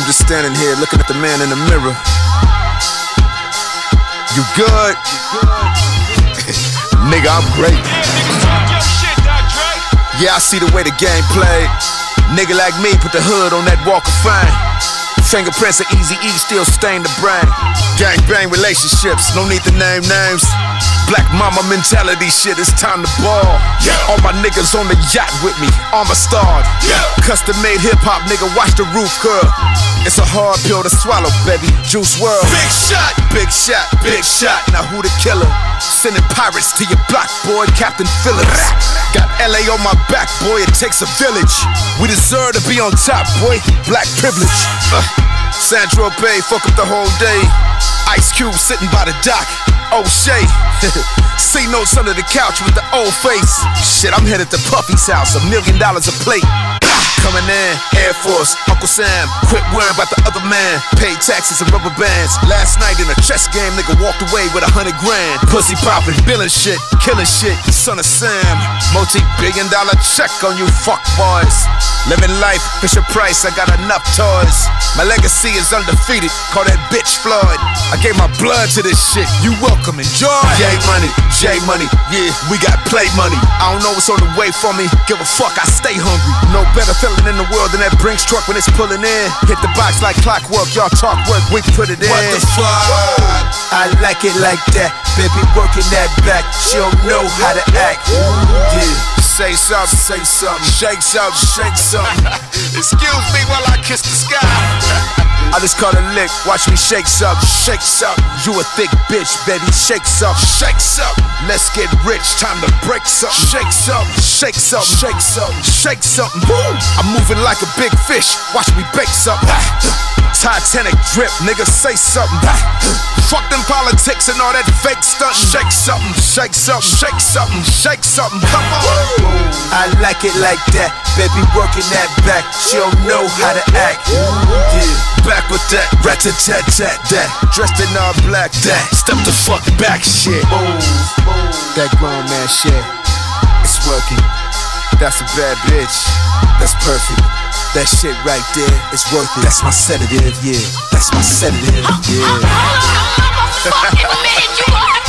I'm just standing here looking at the man in the mirror. You good? Nigga, I'm great. Yeah, I see the way the game played. Nigga like me put the hood on that walk of fame. Fingerprints of Easy E still stain the brain. Gang bang relationships, no need to name names. Black Mamba mentality shit, it's time to ball. Yeah. All my niggas on the yacht with me, armor starred. Yeah. Custom made hip hop, nigga, watch the roof curl. It's a hard pill to swallow, baby. Juice WRLD. Big shot. Big shot, big shot. Now who the killer? Sending pirates to your block, boy, Captain Phillips. Got LA on my back, boy, it takes a village. We deserve to be on top, boy. Black privilege. Uh, Sandro Bay, fuck up the whole day. Ice Cube sitting by the dock. Oh, Shay. See notes under the couch with the old face. Shit, I'm headed to Puffy's house, a million dollars a plate. Coming in, Air Force, Uncle Sam. Quit worrying about the other man. Paid taxes and rubber bands. Last night in a chess game, nigga walked away with a hundred grand. Pussy popping, billing shit, killing shit. Son of Sam. Multi billion dollar check on you fuck boys. Living life, Fisher Price, I got enough toys. My legacy is undefeated. Call that bitch Floyd. I gave my blood to this shit. You welcome, enjoy. J money, J money, yeah, we got play money. I don't know what's on the way for me. Give a fuck, I stay hungry. No better in the world than that Brinks truck when it's pulling in. Hit the box like clockwork, y'all talk work, we put it in. What the fuck? I like it like that, baby, working that back. She don't know how to act. Yeah, say something, say something, shake something, shake something. Excuse me while I kiss the sky. I just caught a lick, watch me shake something, shake something. You a thick bitch, baby, shake something, shake something. Let's get rich, time to break something, shake something, shake something, shake something, shake something. Woo! I'm moving like a big fish, watch me bake something. Titanic drip, nigga, say something. Fuck them politics and all that fake stuff. Shake something, shake something, shake something, shake something. Come on. I like it like that, baby, working that back. She don't know how to act. Yeah, back with that rat tat tat tat that. Dressed in all black that. Step the fuck back shit. Ooh, that grown man shit. It's working. That's a bad bitch. That's perfect. That shit right there is worth it. That's my sedative, yeah. That's my sedative, yeah.